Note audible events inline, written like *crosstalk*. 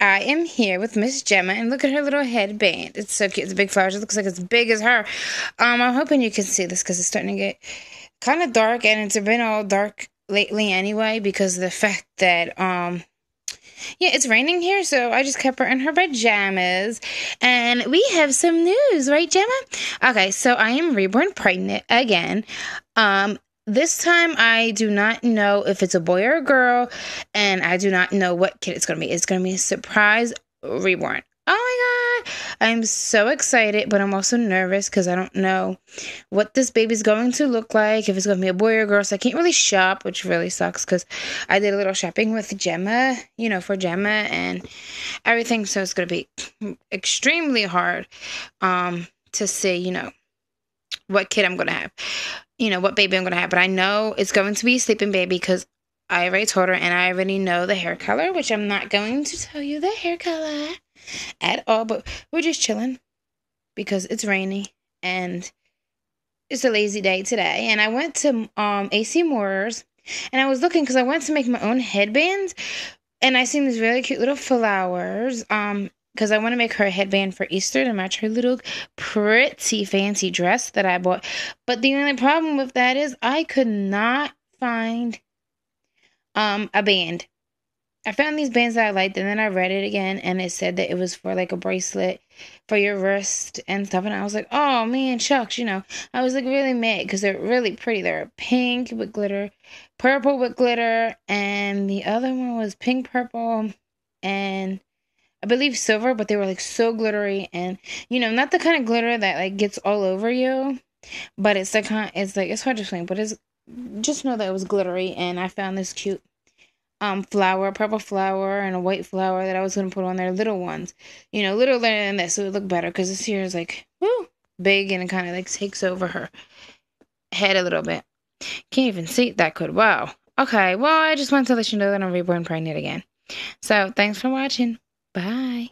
I am here with Miss Gemma, and look at her little headband. It's so cute. It's a big flower. It looks like it's big as her. Um, I'm hoping you can see this because it's starting to get kind of dark, and it's been all dark lately anyway because of the fact that um yeah, it's raining here, so I just kept her in her pajamas. And we have some news, right, Gemma? Okay, so I am reborn pregnant again. Um, this time I do not know if it's a boy or a girl, and I do not know what kid it's gonna be. It's gonna be a surprise reborn. Oh my god! I'm so excited, but I'm also nervous because I don't know what this baby's going to look like, if it's gonna be a boy or a girl, so I can't really shop, which really sucks because I did a little shopping with Gemma, you know, for Gemma and everything, so it's gonna be *sniffs* extremely hard um to see, you know, what kid I'm gonna have you know, what baby I'm going to have, but I know it's going to be a sleeping baby because I already told her and I already know the hair color, which I'm not going to tell you the hair color at all, but we're just chilling because it's rainy and it's a lazy day today. And I went to um, AC Moore's and I was looking because I went to make my own headbands and I seen these really cute little flowers. Um, because I want to make her a headband for Easter to match her little pretty fancy dress that I bought. But the only problem with that is I could not find um a band. I found these bands that I liked and then I read it again and it said that it was for like a bracelet for your wrist and stuff and I was like, "Oh man, shucks, you know." I was like really mad cuz they're really pretty. They're pink with glitter, purple with glitter, and the other one was pink purple and I believe silver, but they were like so glittery and you know, not the kind of glitter that like gets all over you, but it's the kind it's like it's hard to explain, but it's just know that it was glittery and I found this cute um flower, purple flower and a white flower that I was gonna put on there, little ones. You know, littler than this, so it would look better because this here is like whoo big and it kind of like takes over her head a little bit. Can't even see that could. Wow. Okay, well I just wanted to let you know that I'm reborn pregnant again. So thanks for watching. Bye.